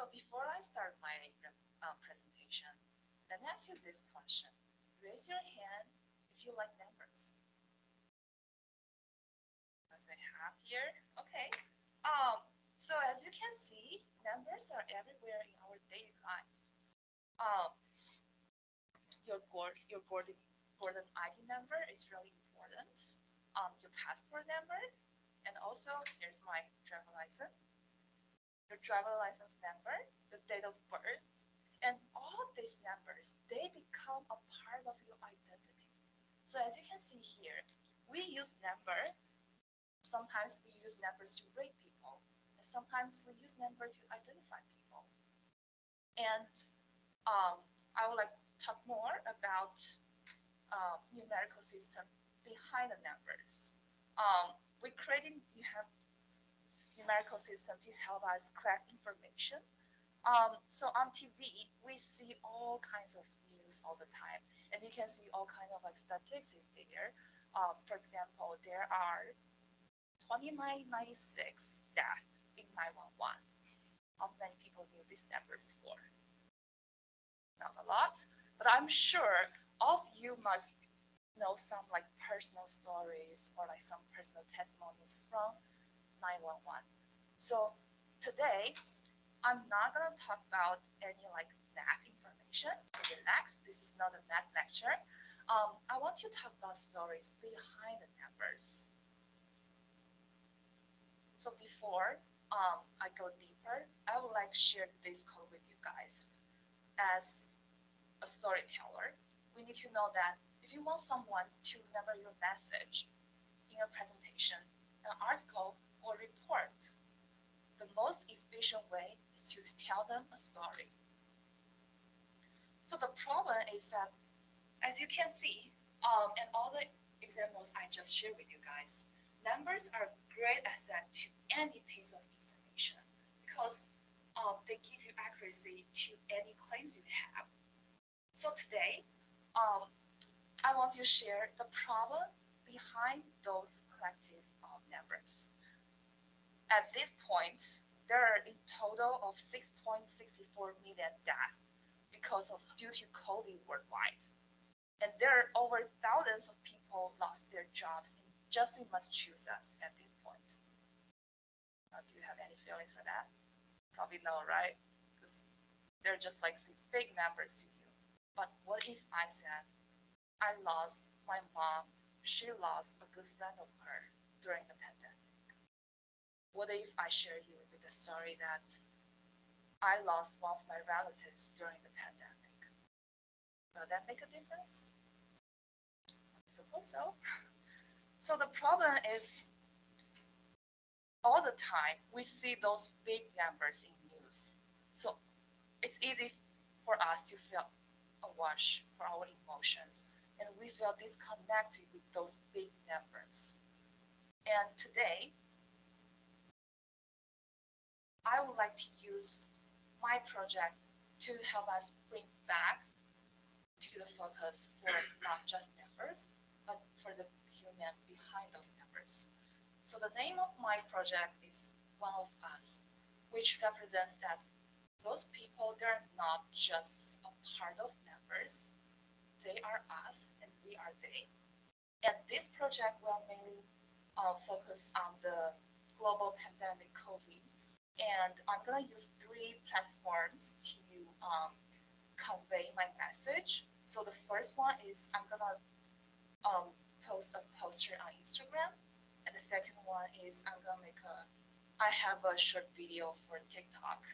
So before I start my uh, presentation, let me ask you this question. Raise your hand if you like numbers. As I have here, okay. Um, so as you can see, numbers are everywhere in our daily life. Um, your your Gordon, Gordon ID number is really important. Um, your passport number, and also here's my travel license your driver license number, your date of birth, and all these numbers, they become a part of your identity. So as you can see here, we use number. Sometimes we use numbers to rate people, and sometimes we use number to identify people. And um, I would like to talk more about uh, numerical system behind the numbers. Um, we creating, you have numerical system to help us collect information. Um, so on TV, we see all kinds of news all the time, and you can see all kinds of like statistics there. Um, for example, there are 2996 deaths in 911. How many people knew this number before? Not a lot, but I'm sure all of you must know some like personal stories or like some personal testimonies from 911. So today, I'm not going to talk about any like math information. So relax, this is not a math lecture. Um, I want to talk about stories behind the numbers. So before um, I go deeper, I would like to share this code with you guys. As a storyteller, we need to know that if you want someone to remember your message in a presentation, an article, or report, most efficient way is to tell them a story. So the problem is that, as you can see, um, and all the examples I just shared with you guys, numbers are great asset to any piece of information because um, they give you accuracy to any claims you have. So today, um, I want to share the problem behind those collective uh, numbers. At this point, there are in total of 6.64 million deaths because of due to COVID worldwide. And there are over thousands of people lost their jobs in, just in Massachusetts at this point. Uh, do you have any feelings for that? Probably no, right? Because they're just like big numbers to you. But what if I said, I lost my mom, she lost a good friend of her during the pandemic? What if I share you with the story that I lost one of my relatives during the pandemic? Will that make a difference? I suppose so. So the problem is all the time we see those big numbers in news. So it's easy for us to feel awash for our emotions and we feel disconnected with those big numbers. And today, I would like to use my project to help us bring back to the focus for not just numbers, but for the human behind those numbers. So the name of my project is One of Us, which represents that those people, they're not just a part of numbers, they are us and we are they. And this project will mainly uh, focus on the global pandemic COVID and I'm gonna use three platforms to um, convey my message. So the first one is I'm gonna um, post a poster on Instagram, and the second one is I'm gonna make a I have a short video for TikTok,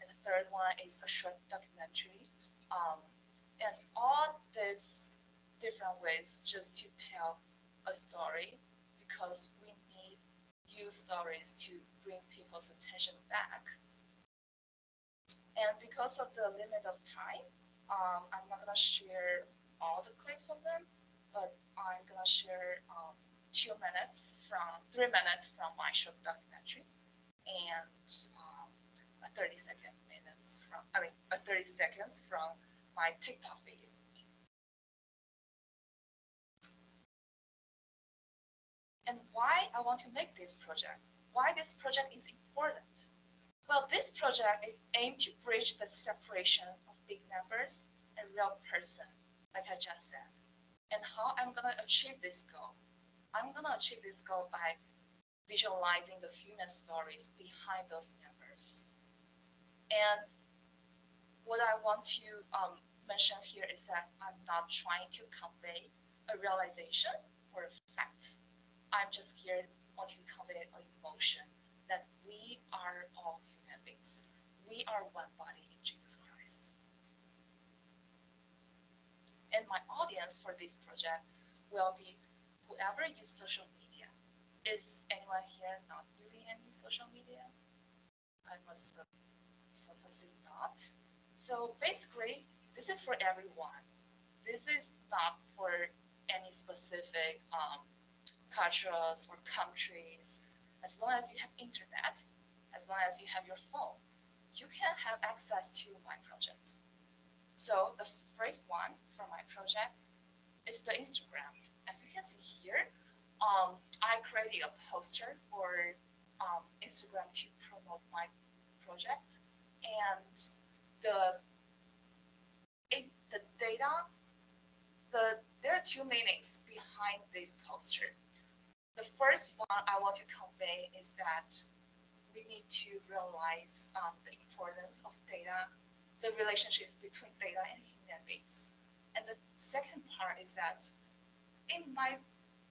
and the third one is a short documentary. Um, and all these different ways just to tell a story because stories to bring people's attention back. And because of the limit of time, um, I'm not gonna share all the clips of them, but I'm gonna share um, two minutes from, three minutes from my short documentary and um, a 30 second minutes from, I mean, a 30 seconds from my TikTok video. And why I want to make this project why this project is important. Well, this project is aimed to bridge the separation of big numbers and real person, like I just said. And how I'm gonna achieve this goal? I'm gonna achieve this goal by visualizing the human stories behind those numbers. And what I want to um, mention here is that I'm not trying to convey a realization or a fact. I'm just here wanting to convey an emotion that we are all human beings. We are one body in Jesus Christ. And my audience for this project will be whoever uses social media. Is anyone here not using any social media? I must suppose not. So basically, this is for everyone. This is not for any specific um, cultures or countries. As long as you have internet, as long as you have your phone, you can have access to my project. So the first one for my project is the Instagram. As you can see here, um, I created a poster for um, Instagram to promote my project, and the it, the data, the there are two meanings behind this poster. The first one I want to convey is that we need to realize um, the importance of data the relationships between data and human beings. And the second part is that it might,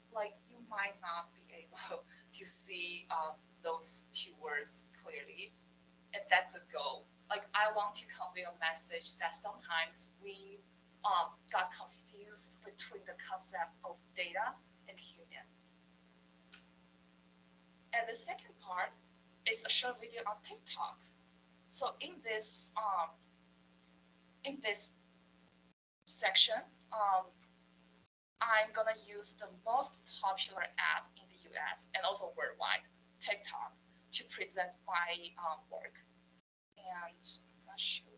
like, you might not be able to see uh, those two words clearly, and that's a goal. Like, I want to convey a message that sometimes we um, got confused between the concept of data and human. And the second part is a short video on TikTok. So in this um, in this section, um, I'm gonna use the most popular app in the US and also worldwide, TikTok, to present my um, work. And I'll show you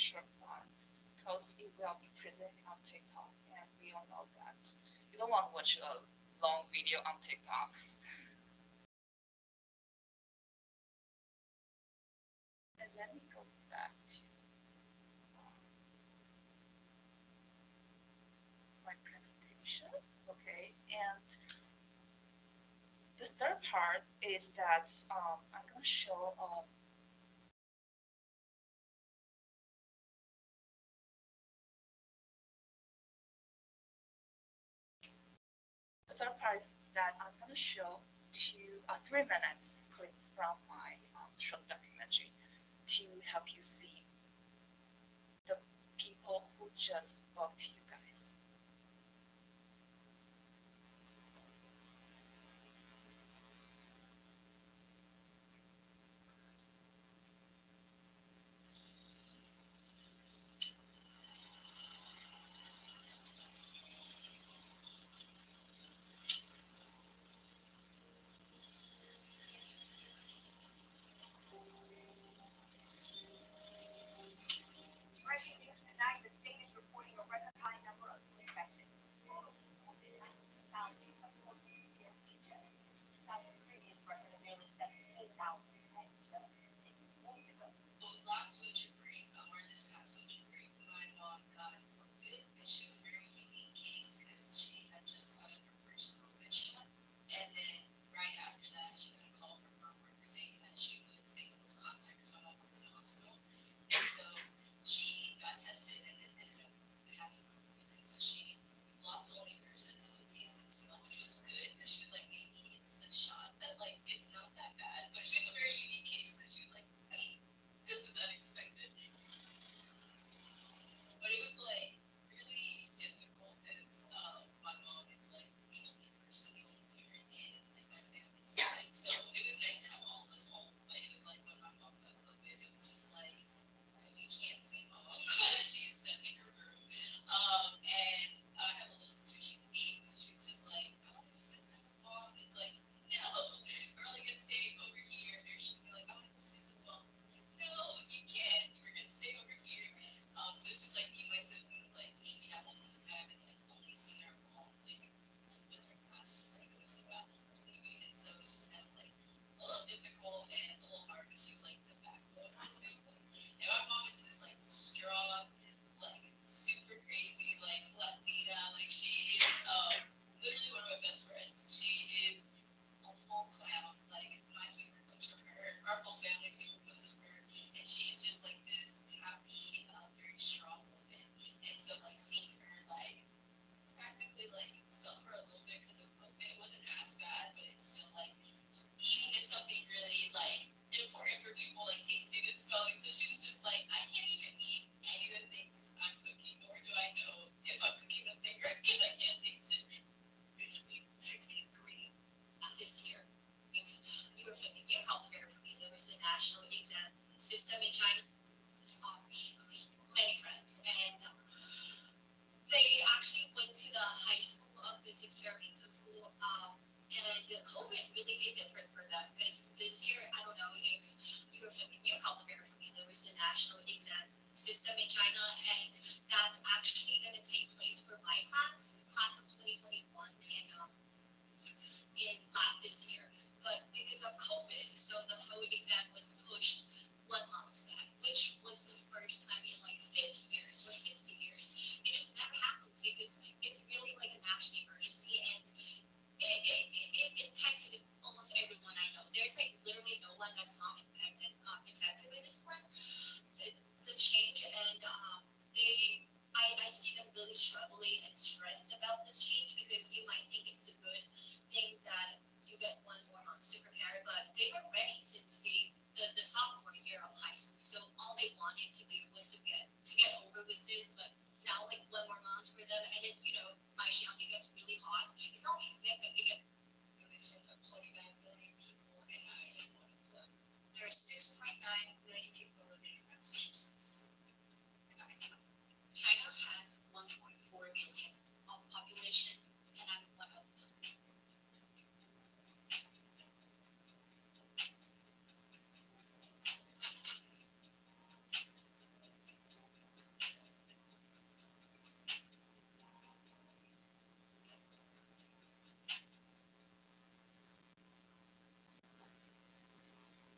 short one because it will be presented on TikTok, and we all know that you don't want to watch a long video on TikTok. And let me go back to um, my presentation. Okay, and the third part is that um, I'm going to show um, Is that I'm gonna show two, uh, three minutes from my um, short documentary to help you see the people who just spoke to you the national exam system in China, and that's actually going to take place for my class, class of 2021, in um, in lab this year. But because of COVID, so the whole exam was pushed one month back, which was the first time in like 50 years or 60 years. It just never happens because it's really like a national emergency, and it, it, it, it impacted almost everyone I know. There's like literally no one that's not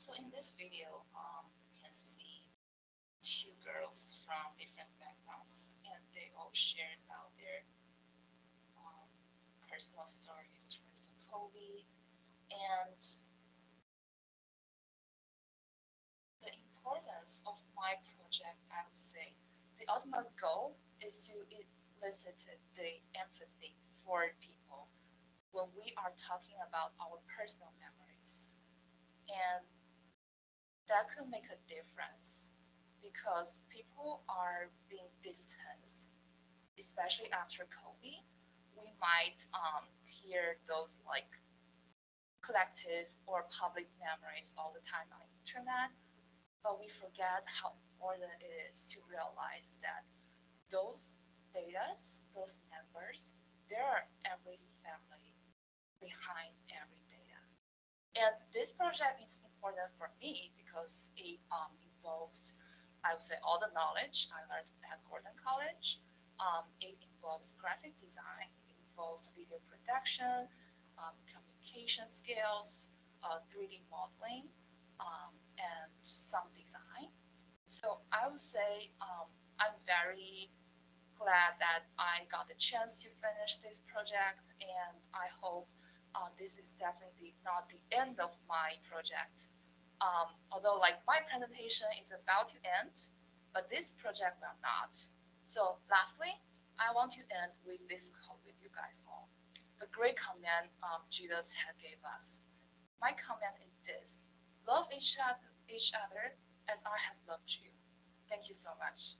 So in this video, um, you can see two girls from different backgrounds, and they all shared about their um, personal stories towards the COVID. And the importance of my project, I would say, the ultimate goal is to elicit the empathy for people when we are talking about our personal memories that could make a difference because people are being distanced, especially after COVID. We might um, hear those like collective or public memories all the time on internet, but we forget how important it is to realize that those data, those numbers, there are every family behind every and this project is important for me because it um, involves, I would say, all the knowledge I learned at Gordon College. Um, it involves graphic design, it involves video production, um, communication skills, uh, 3D modeling, um, and some design. So I would say um, I'm very glad that I got the chance to finish this project, and I hope uh, this is definitely not the end of my project. Um, although, like my presentation is about to end, but this project will not. So, lastly, I want to end with this quote with you guys all. The great command um, Jesus had gave us. My command is this: love each other, each other as I have loved you. Thank you so much.